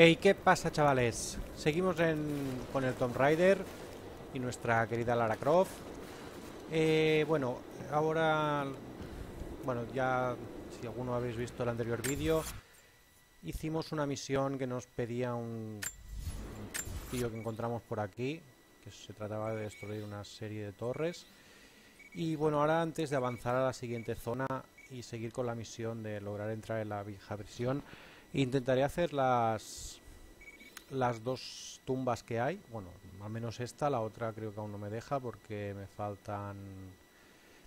Hey, ¿qué pasa chavales? Seguimos con el Tomb Raider y nuestra querida Lara Croft eh, Bueno, ahora... Bueno, ya si alguno habéis visto el anterior vídeo Hicimos una misión que nos pedía un, tío que encontramos por aquí Que se trataba de destruir una serie de torres Y bueno, ahora antes de avanzar a la siguiente zona y seguir con la misión de lograr entrar en la vieja versión Intentaré hacer las, las dos tumbas que hay. Bueno, al menos esta, la otra creo que aún no me deja porque me faltan...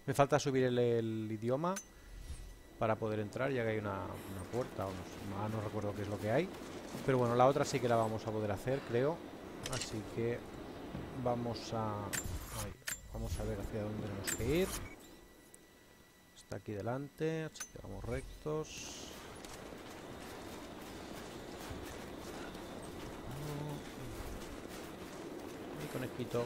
Me falta subir el, idioma para poder entrar, ya que hay una, puerta, o no, no recuerdo qué es lo que hay. Pero bueno, la otra sí que la vamos a poder hacer, creo. Así que vamos a... vamos a ver hacia dónde tenemos que ir. Está aquí delante, así vamos rectos. Conejito.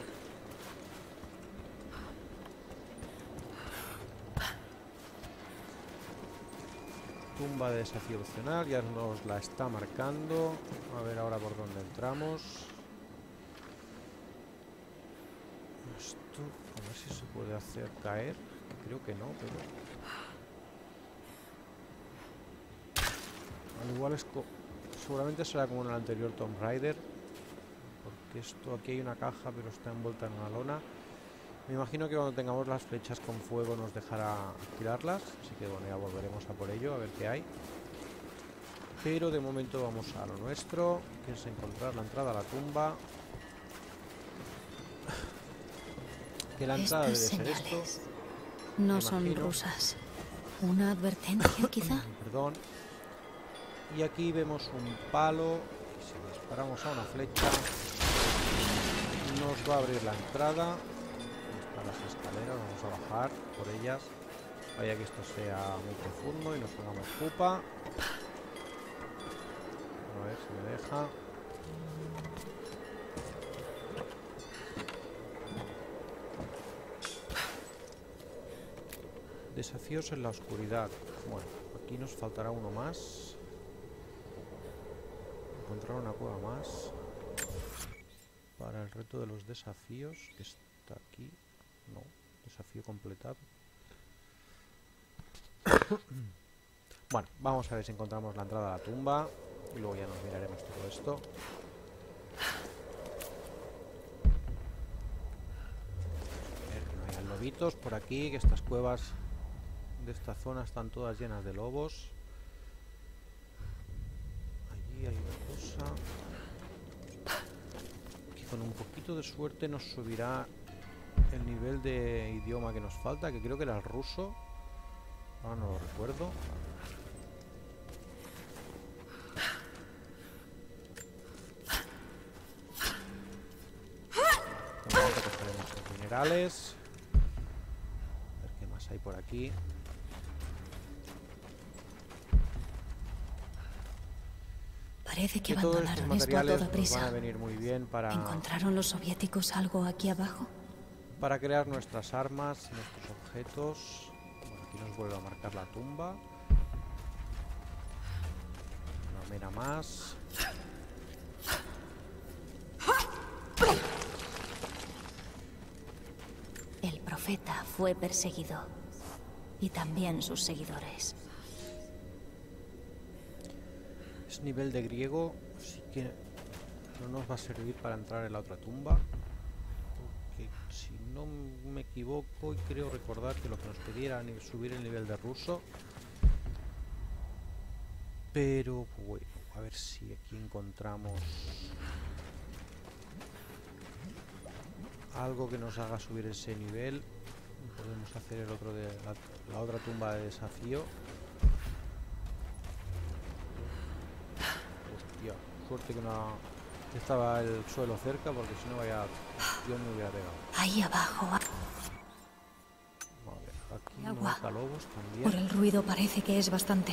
Tumba de desafío opcional, ya nos la está marcando. A ver ahora por dónde entramos. Esto, a ver si se puede hacer caer. Creo que no, pero... Al igual es... Seguramente será como en el anterior Tomb Raider esto aquí hay una caja pero está envuelta en una lona. Me imagino que cuando tengamos las flechas con fuego nos dejará tirarlas así que bueno ya volveremos a por ello a ver qué hay. Pero de momento vamos a lo nuestro que es encontrar la entrada a la tumba. Que la entrada debe ser esto. no son rusas. Una advertencia quizá. Perdón. Y aquí vemos un palo y si disparamos a una flecha nos va a abrir la entrada. Están las escaleras, vamos a bajar por ellas. Vaya que esto sea muy profundo y nos pongamos pupa. A ver si me deja. Desafíos en la oscuridad. Bueno, aquí nos faltará uno más. Encontrar una cueva más el reto de los desafíos que está aquí. No, desafío completado. Bueno, vamos a ver si encontramos la entrada a la tumba y luego ya nos miraremos todo esto. A ver que no haya lobitos por aquí que estas cuevas de esta zona están todas llenas de lobos allí hay una cosa con un poquito de suerte nos subirá el nivel de idioma que nos falta, que creo que era el ruso. Ahora no lo recuerdo. los minerales. A ver qué más hay por aquí. Parece que, abandonaron esto a toda prisa. a venir muy bien para... ¿Encontraron los soviéticos algo aquí abajo? Para crear nuestras armas, nuestros objetos. Bueno, aquí nos vuelve a marcar la tumba. Una mena más. El profeta fue perseguido. Y también sus seguidores nivel de griego, sí que no nos va a servir para entrar en la otra tumba. Porque si no me equivoco, y creo recordar que lo que nos pedía era subir el nivel de ruso. Pero bueno, a ver si aquí encontramos algo que nos haga subir ese nivel. Podemos hacer el otro de la otra tumba de desafío. Suerte que no estaba el suelo cerca porque si no vaya yo me hubiera pegado. Ahí abajo. A ver, aquí no lobos también. Por el ruido parece que es bastante.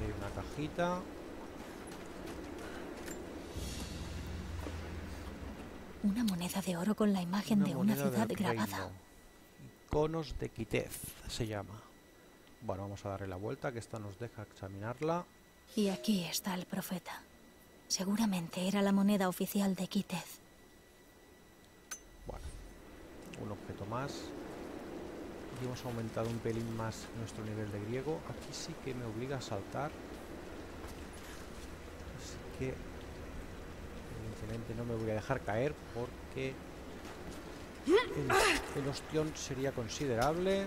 Hay una cajita. Una moneda de oro con la imagen de una ciudad grabada. Iconos de Kitez se llama. Bueno, vamos a darle la vuelta, que esta nos deja examinarla. Y aquí está el profeta. Seguramente era la moneda oficial de Kitez. Bueno, un objeto más. Y hemos aumentado un pelín más nuestro nivel de griego. Aquí sí que me obliga a saltar. Así que, evidentemente no me voy a dejar caer porque el, el ostión sería considerable.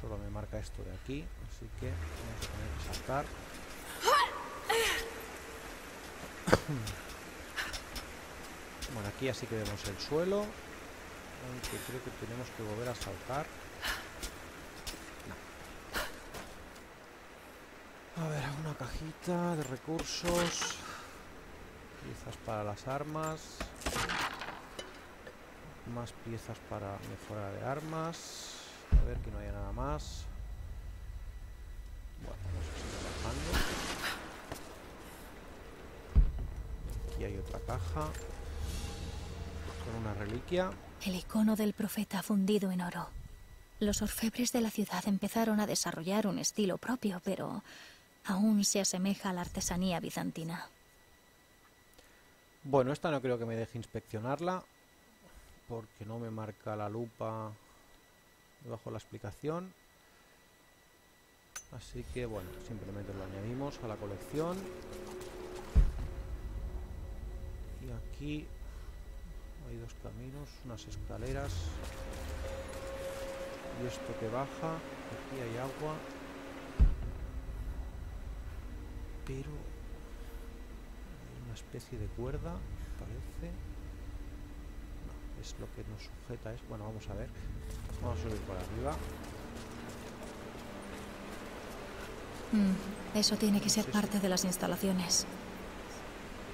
Solo me marca esto de aquí, así que vamos a tener que saltar. Bueno, aquí así que vemos el suelo, aunque creo que tenemos que volver a saltar. A ver, una cajita de recursos, piezas para las armas, más piezas para mejora de armas. A ver que no haya nada más. Bueno, vamos a seguir bajando. Aquí hay otra caja con una reliquia. El icono del profeta fundido en oro. Los orfebres de la ciudad empezaron a desarrollar un estilo propio, pero aún se asemeja a la artesanía bizantina. Bueno, esta no creo que me deje inspeccionarla porque no me marca la lupa debajo de la explicación. Así que bueno, simplemente lo añadimos a la colección. Y aquí hay dos caminos, unas escaleras. Y esto que baja, aquí hay agua. Pero hay una especie de cuerda, parece. No, es lo que nos sujeta. Es bueno, vamos a ver. Vamos a subir por arriba. Mm, eso tiene que ser Sí, sí. parte de las instalaciones.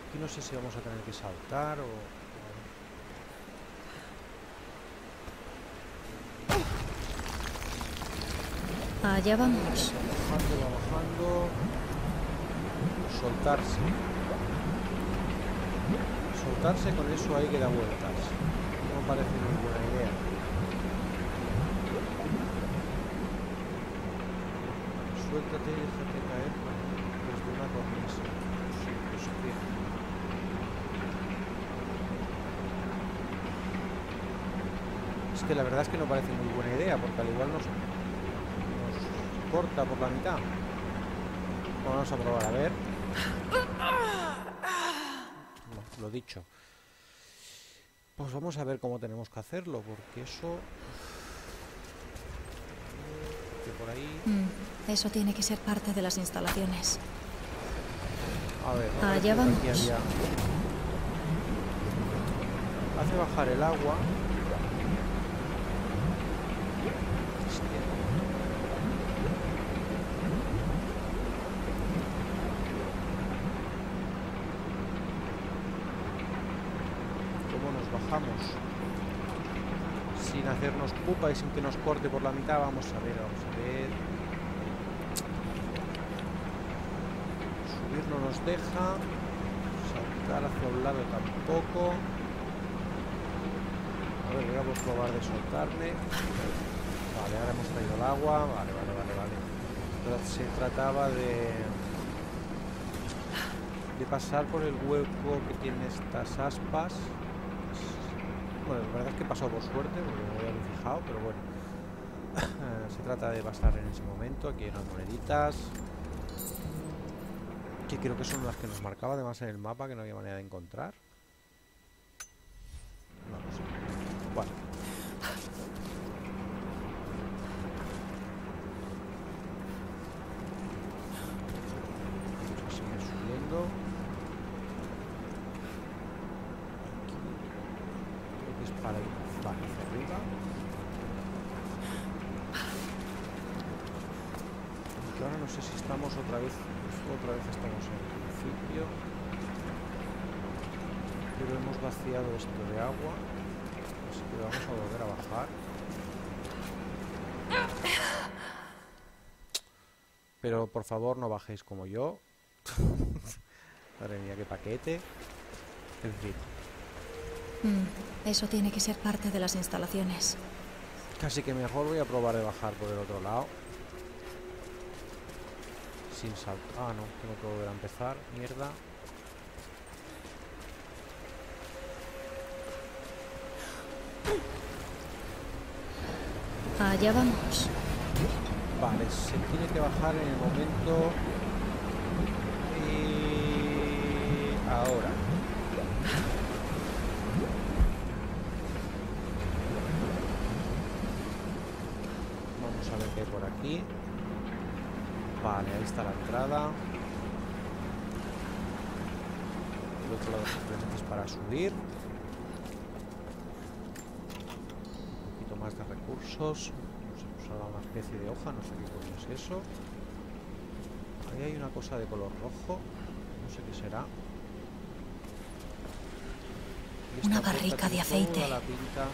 Aquí no sé si vamos a tener que saltar o... o- Allá vamos. Soltarse. Soltarse con eso hay que dar vueltas. No parece muy buena idea. Suéltate y déjate caer desde una cornisa. Es que la verdad es que no parece muy buena idea, porque al igual nos corta por la mitad. Vamos a probar a ver. No, lo dicho. Pues vamos a ver cómo tenemos que hacerlo, porque eso... Que por ahí... Mm, eso tiene que ser parte de las instalaciones. A ver, Allá creo que aquí vamos. Hace bajar el agua. ¿Cómo nos bajamos? Sin hacernos pupa y sin que nos corte por la mitad. Vamos a ver, vamos a ver. Subir no nos deja. Saltar hacia un lado tampoco. A ver, voy a probar de soltarme. Vale, ahora hemos traído el agua. Vale, vale, vale, vale. Entonces se trataba de... De pasar por el hueco que tiene estas aspas. Bueno, la verdad es que pasó por suerte, porque me había fijado, pero bueno. se trata de pasar en ese momento. Aquí hay unas moneditas que creo que son las que nos marcaba además en el mapa que no había manera de encontrar. No lo sé. Bueno. Vamos a seguir subiendo. Aquí. Creo que es para ir vale, hacia arriba. Aunque ahora no sé si estamos otra vez, otra vez estamos en el principio. Pero hemos vaciado esto de agua. Así que vamos a volver a bajar. Pero por favor no bajéis como yo. Madre mía, qué paquete. En fin. Mm, eso tiene que ser parte de las instalaciones. Casi que mejor voy a probar de bajar por el otro lado. Sin salto. Ah, no, tengo que volver a empezar. Mierda. Allá vamos. Vale, se tiene que bajar en el momento... Y... Ahora. Vamos a ver qué hay por aquí. Vale, ahí está la entrada. El otro lado simplemente es para subir. Un poquito más de recursos. Se usará una especie de hoja, no sé qué coño es eso. Ahí hay una cosa de color rojo. No sé qué será. Una barrica de aceite. toda la pinta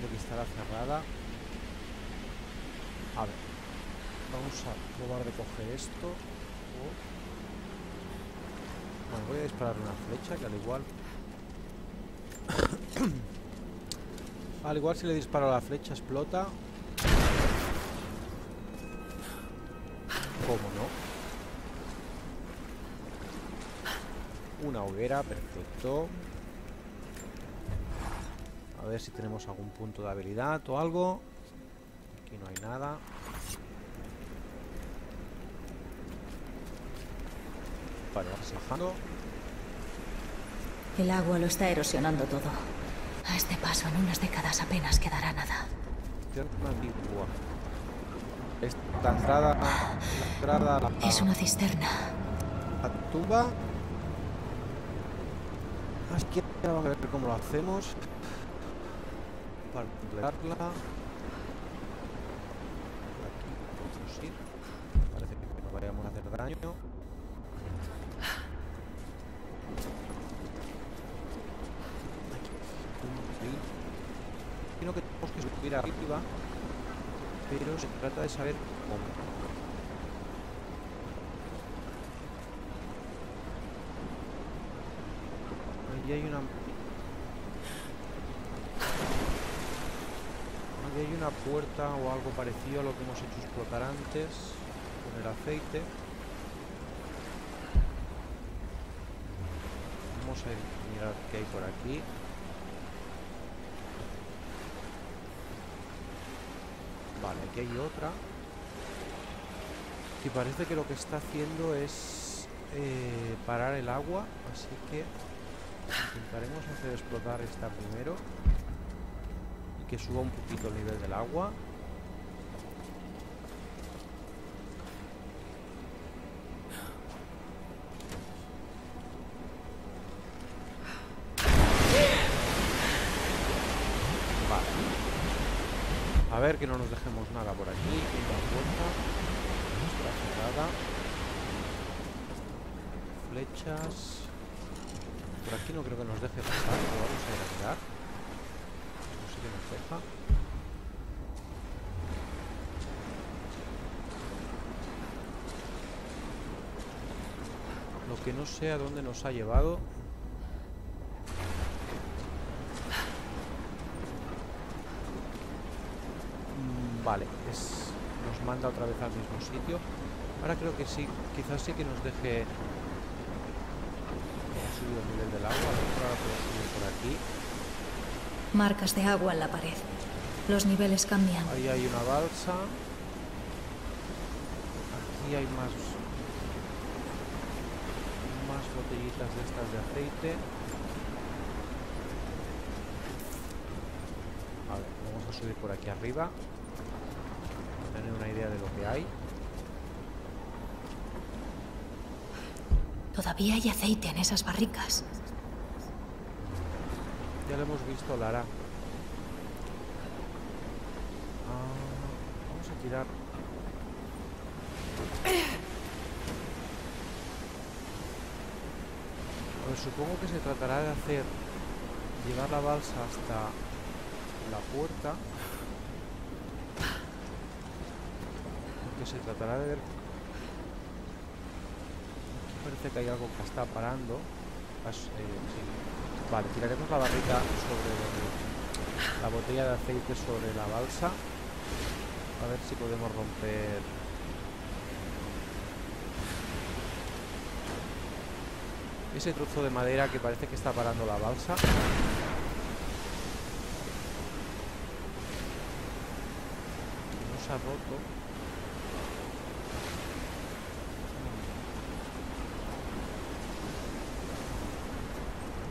de que estará cerrada. A ver. Vamos a probar de coger esto. Bueno, voy a disparar una flecha que al igual... al igual si le disparo la flecha explota. ¿Cómo no? Una hoguera, perfecto. A ver si tenemos algún punto de habilidad o algo. Aquí no hay nada. Vale, vamos bajando. El agua lo está erosionando todo. A este paso, en unas décadas apenas quedará nada. Esta entrada, la entrada la, Es una cisterna. la que vamos a ver cómo lo hacemos. Para completarla. Aquí podemos ir. Parece que no vayamos a hacer daño. Aquí. Imagino que tenemos que subir arriba, pero se trata de saber cómo. Allí hay una... Allí hay una puerta o algo parecido a lo que hemos hecho explotar antes con el aceite. Vamos a mirar qué hay por aquí. Vale, aquí hay otra. Y parece que lo que está haciendo es eh, parar el agua, así que intentaremos hacer explotar esta primero y que suba un poquito el nivel del agua. Vale. A ver que no nos dejemos nada por aquí. Una puerta. Está cerrada. Flechas. Por aquí no creo que nos deje pasar, pero vamos a ir a mirar. No sé qué nos deja. Lo que no sé a dónde nos ha llevado. Mm, Vale, es, nos manda otra vez al mismo sitio. Ahora creo que sí, quizás sí que nos deje ha subido el nivel del agua, ahora puedo subir por aquí. Marcas de agua en la pared. Los niveles cambian. Ahí hay una balsa. Aquí hay más más botellitas de estas de aceite. Ver, vamos a subir por aquí arriba. Idea de lo que hay. Todavía hay aceite en esas barricas. Ya lo hemos visto, Lara. Ah, vamos a tirar. Ver, supongo que se tratará de hacer llevar la balsa hasta la puerta. Porque se tratará de ver... Aquí parece que hay algo que está parando. Eh, vale, tiraremos la barrica sobre la botella de aceite sobre la balsa. A ver si podemos romper... Ese trozo de madera que parece que está parando la balsa. No se ha roto.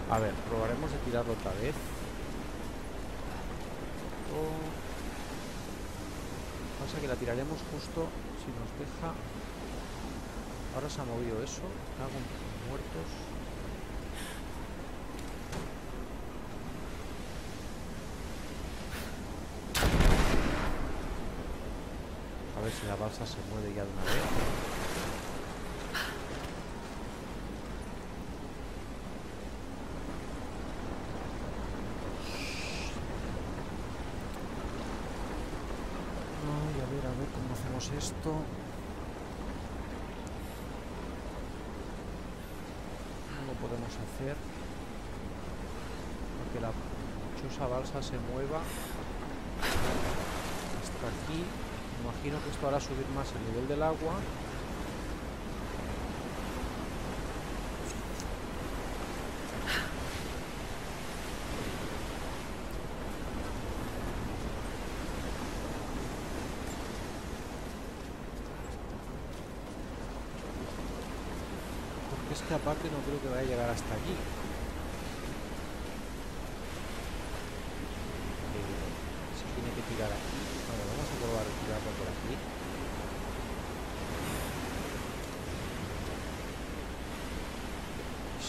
A ver, probaremos de tirarlo otra vez. Pasa que la tiraremos justo si nos deja... Ahora se ha movido eso. Hago muertos. A ver si la balsa se mueve ya de una vez. Esto. No lo podemos hacer. Porque la chusa balsa se mueva hasta aquí. Imagino que esto hará subir más el nivel del agua. Parte no creo que vaya a llegar hasta aquí. Eh, se tiene que tirar aquí. Vamos a probar tirarlo por aquí.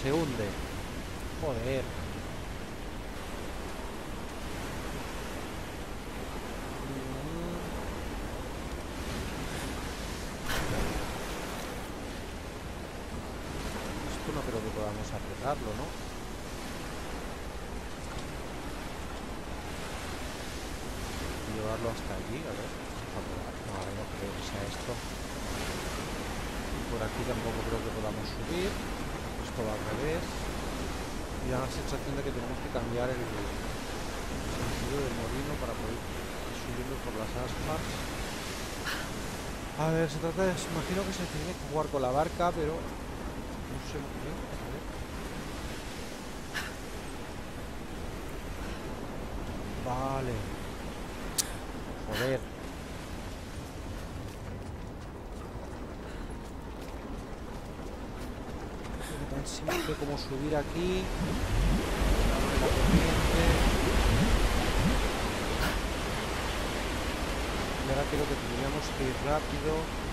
Se hunde. Joder. ¿No? llevarlo hasta allí, a ver. No, no creo que sea esto. por aquí tampoco creo que podamos subir. Esto va al revés. Y da la sensación de que tenemos que cambiar el, sentido del molino para poder ir subiendo por las aspas. A ver, se trata de... Imagino que se tiene que jugar con la barca, pero... No sé muy bien. Vale. Joder. Tan simple como subir aquí. Y ahora creo que tendríamos que ir rápido.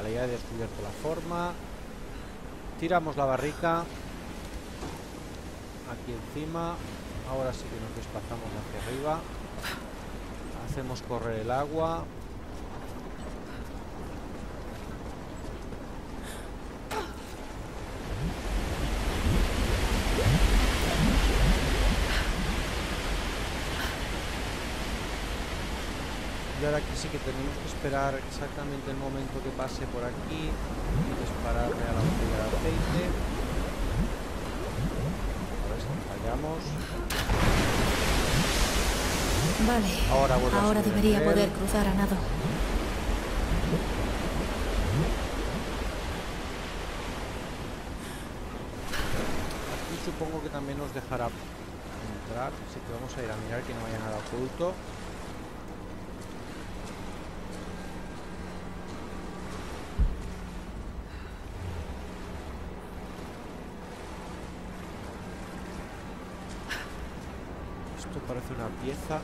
Vale, ya he descubierto la forma. Tiramos la barrica. Aquí encima. Ahora sí que nos desplazamos hacia arriba. Hacemos correr el agua. Y ahora aquí sí que tenemos que esperar exactamente el momento que pase por aquí y dispararle a la botella de aceite. A ver si fallamos. Vale, ahora, ahora debería poder cruzar a nado. Aquí supongo que también nos dejará entrar, así que vamos a ir a mirar que no haya nada oculto. aparece una pieza.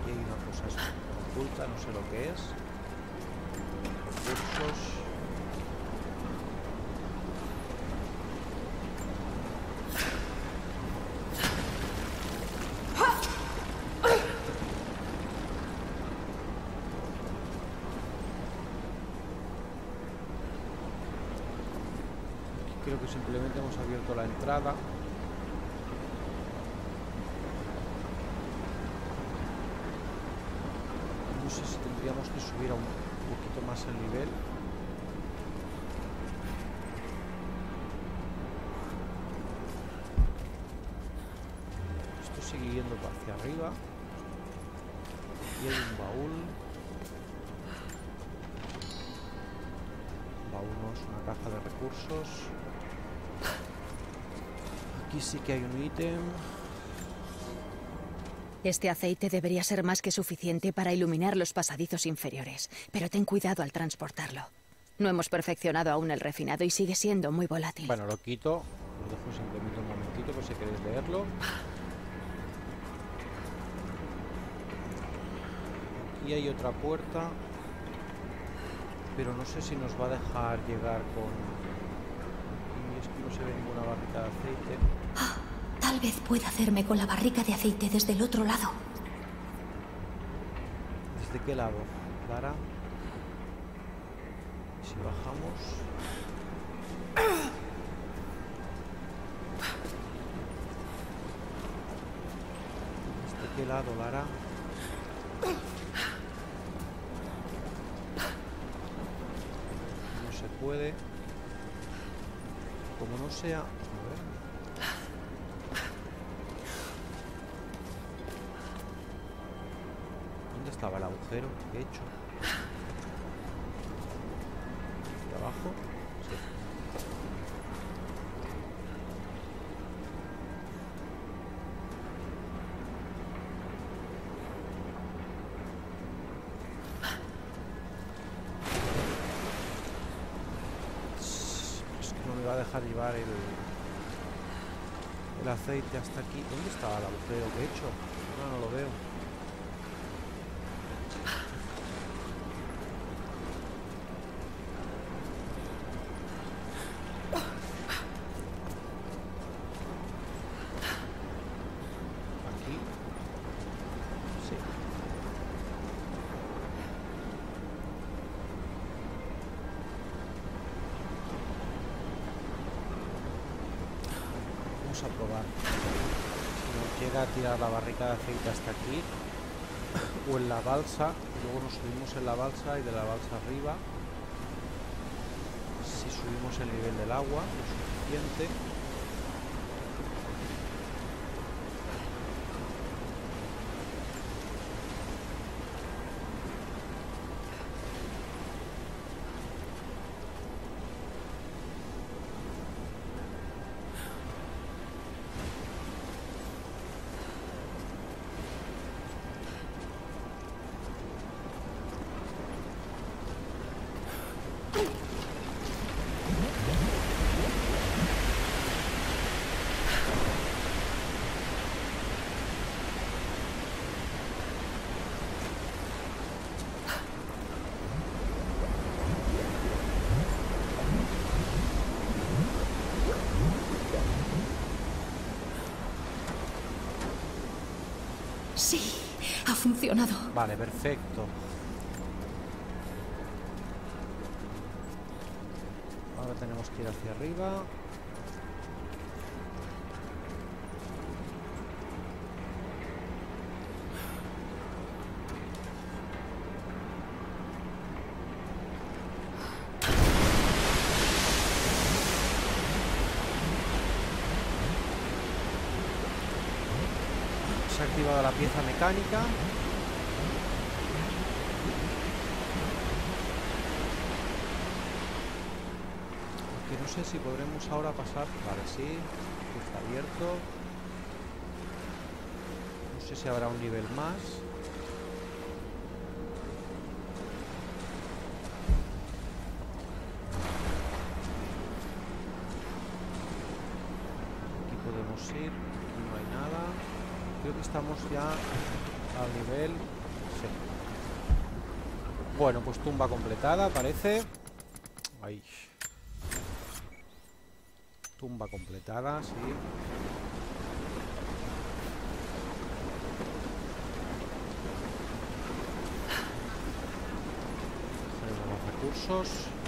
Aquí hay una cosa oculta, no sé lo que es. Recursos. Que simplemente hemos abierto la entrada. No sé si tendríamos que subir a un poquito más el nivel. Esto sigue yendo hacia arriba. Y hay un baúl. Baúl no es una caja de recursos Aquí sí que hay un ítem. Este aceite debería ser más que suficiente para iluminar los pasadizos inferiores, pero ten cuidado al transportarlo. No hemos perfeccionado aún el refinado y sigue siendo muy volátil. Bueno, lo quito. Lo dejo simplemente un momentito por si queréis leerlo. Aquí hay otra puerta. Pero no sé si nos va a dejar llegar con se ve ninguna barrica de aceite. Ah, tal vez pueda hacerme con la barrica de aceite desde el otro lado. ¿Desde qué lado, Clara? Si bajamos... ¿Desde qué lado, Lara? No se puede no sea... ¿Dónde estaba el agujero que he hecho? Dejar llevar el, el aceite hasta aquí. ¿Dónde estaba el agujero que he hecho? No, no lo veo. a probar. Si nos llega a la barrica de aceite hasta aquí, o en la balsa, luego nos subimos en la balsa y de la balsa arriba, si subimos el nivel del agua, lo suficiente, ha funcionado. Vale, perfecto. Ahora tenemos que ir hacia arriba. Activado la pieza mecánica. Que no sé si podremos ahora pasar. Vale, sí, está abierto. No sé si habrá un nivel más aquí podemos ir no hay nada creo que estamos ya al nivel... Sí. Bueno, pues tumba completada, parece. Ahí. Tumba completada, sí. Tenemos recursos.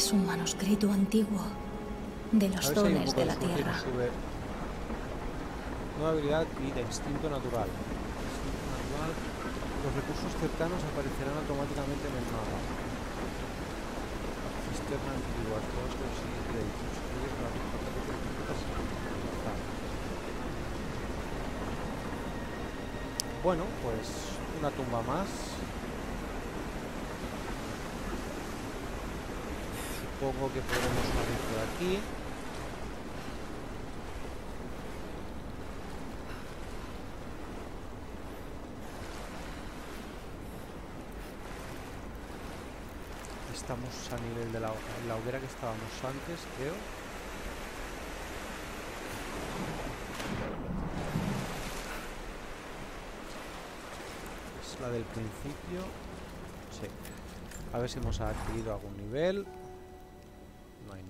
Es un manuscrito antiguo de los si dones de la tierra. Nueva habilidad vida, instinto natural. Instinto natural. Los recursos cercanos aparecerán automáticamente en el mapa. Cisterna todos los créditos. Utilizar. Bueno, pues una tumba más. Supongo que podremos salir por aquí. Estamos a nivel de la, la hoguera que estábamos antes, creo. Es la del principio. Sí. A ver si hemos adquirido algún nivel.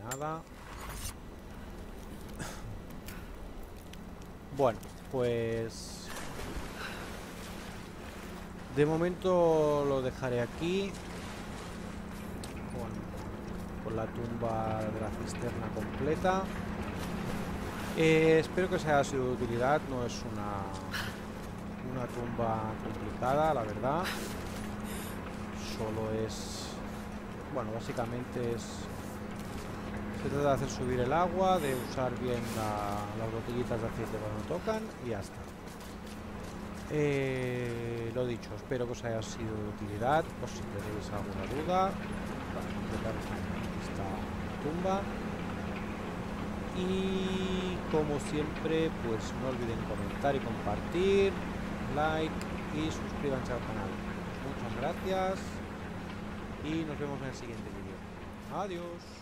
Nada. Bueno, pues... De momento lo dejaré aquí. Con, con la tumba de la cisterna completa. Eh, espero que os haya sido de utilidad. No es una, una tumba complicada, la verdad. Solo es... Bueno, básicamente es... Se trata de hacer subir el agua, de usar bien la- las botellitas de aceite cuando tocan y ya está. Eh, lo dicho, espero que os haya sido de utilidad, por si tenéis alguna duda, para completar esta tumba. Y como siempre, pues no olviden comentar y compartir, like y suscríbanse al canal. Muchas gracias y nos vemos en el siguiente vídeo. Adiós.